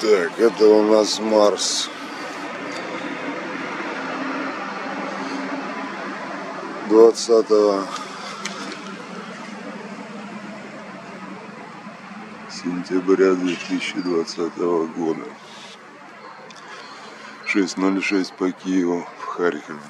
Так, это у нас Марс. 20 сентября 2020 года. 6.06 по Киеву в Харькове.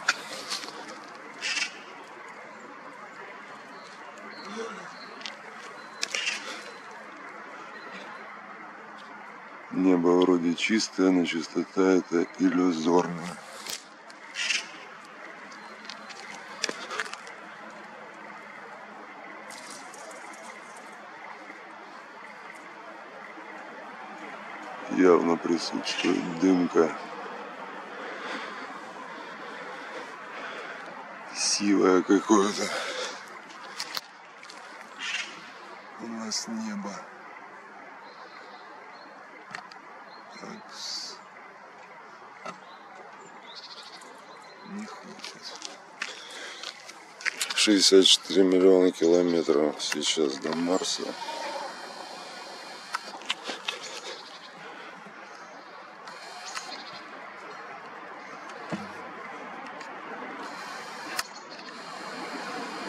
Небо вроде чистое, но чистота это иллюзорная. явно присутствует дымка. Сивое какое-то. У нас небо. Не хочет. 64 миллиона километров сейчас до Марса.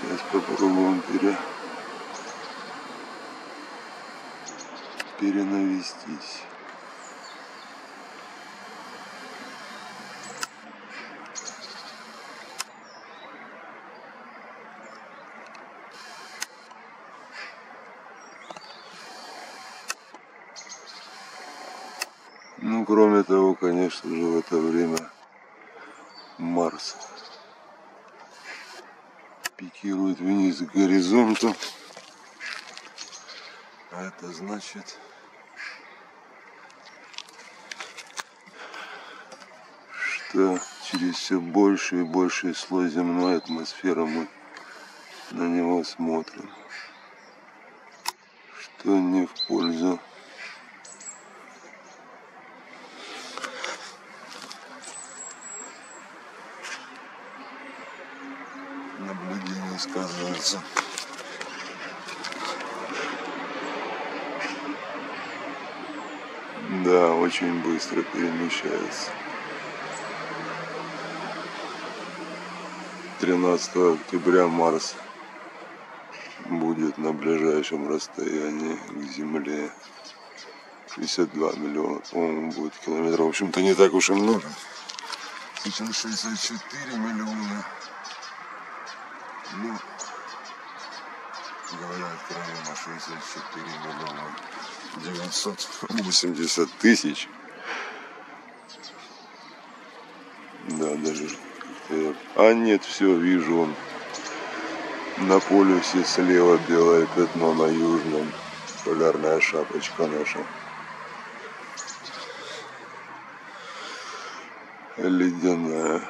Сейчас попробуем пере... перенавестись. Ну, кроме того, конечно же, в это время Марс пикирует вниз к горизонту. А это значит, что через все больше и больше слой земной атмосферы мы на него смотрим. Что не в пользу сказывается. Да, очень быстро перемещается. 13 октября Марс будет на ближайшем расстоянии к Земле. 62 миллиона, по-моему, будет километров. В общем-то, не так уж и много. Сейчас 64 миллиона. Ну, говорят, откровенно 64 миллиона 980 тысяч. Да, даже я... А нет, все, вижу он. На полюсе слева белое пятно на южном. Полярная шапочка наша. Ледяная.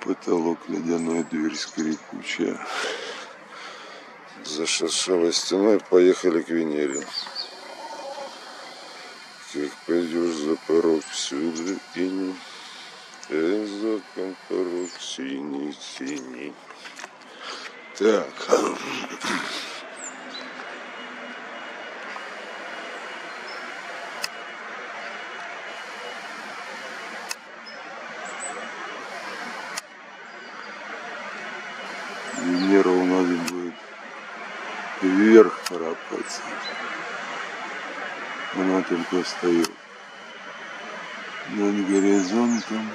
Потолок ледяной, дверь скрипучая. За шершавой стеной поехали к Венере. Как пойдешь за порог всюду иней, Эх, за порог синий, синий. Так. Венера у нас будет вверх карабкаться. Она только встает над горизонтом.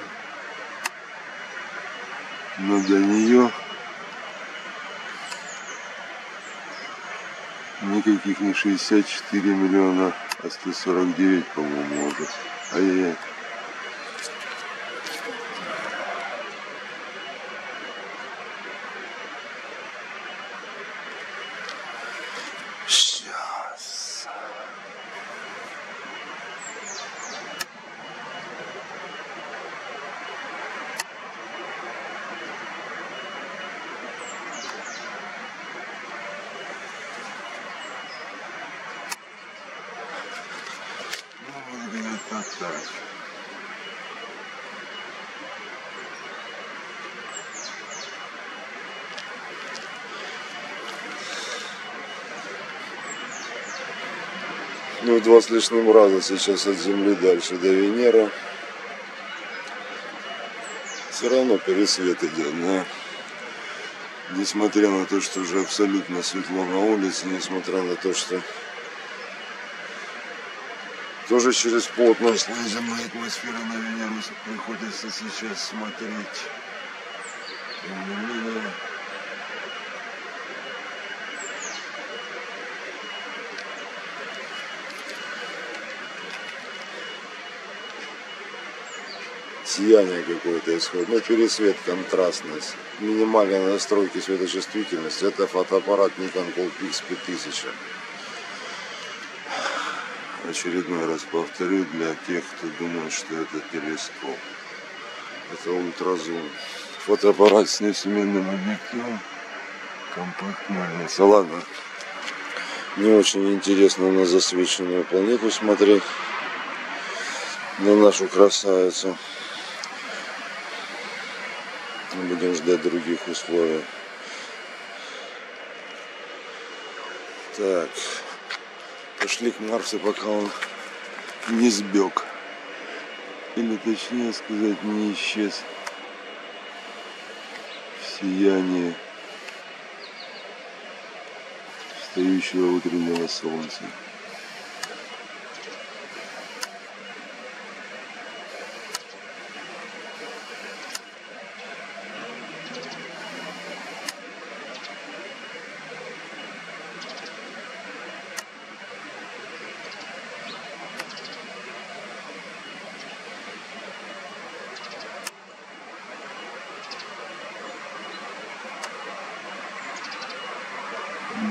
Но до нее никаких не 64 миллиона, а 149, по-моему, уже. Ай-яй-яй. Сейчас. Ну, вот так. Ну и два с лишним раза сейчас от Земли дальше до Венеры. Все равно пересвет идет, да? Несмотря на то, что уже абсолютно светло на улице, несмотря на то, что тоже через плотность земной атмосферы на Венеру приходится сейчас смотреть. Не менее, сияние какое-то исходит. Ну, пересвет, контрастность. Минимальная настройки светочувствительности. Это фотоаппарат Nikon Coolpix 5000. Очередной раз повторю для тех, кто думает, что это телескоп. Это ультразум. Фотоаппарат с несменным объективом. Компактный. Ладно. Не очень интересно на засвеченную планету смотреть. На нашу красавицу. Будем ждать других условий. Так. Пошли к Марсу, пока он не сбег. Или точнее сказать, не исчез в сиянии встающего утреннего солнца.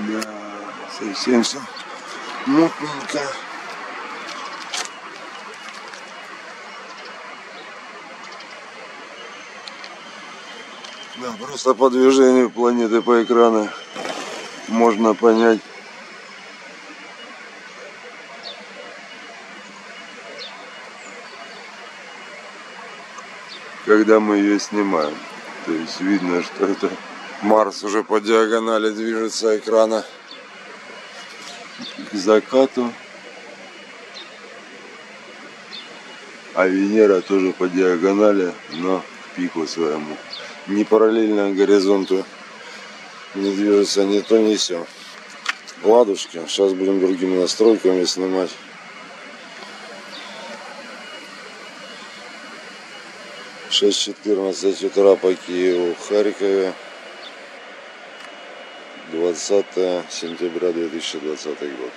Да, совсем все мутненько. Да, просто по движению планеты по экрану можно понять, когда мы ее снимаем. То есть видно, что это Марс уже по диагонали движется экрана закату. А Венера тоже по диагонали, но к пику своему. Не параллельно горизонту не движется ни то, ни все. Ладушки. Сейчас будем другими настройками снимать. Шесть четырнадцать утра по Киеву, Харькове. 20 сентября 2020 год.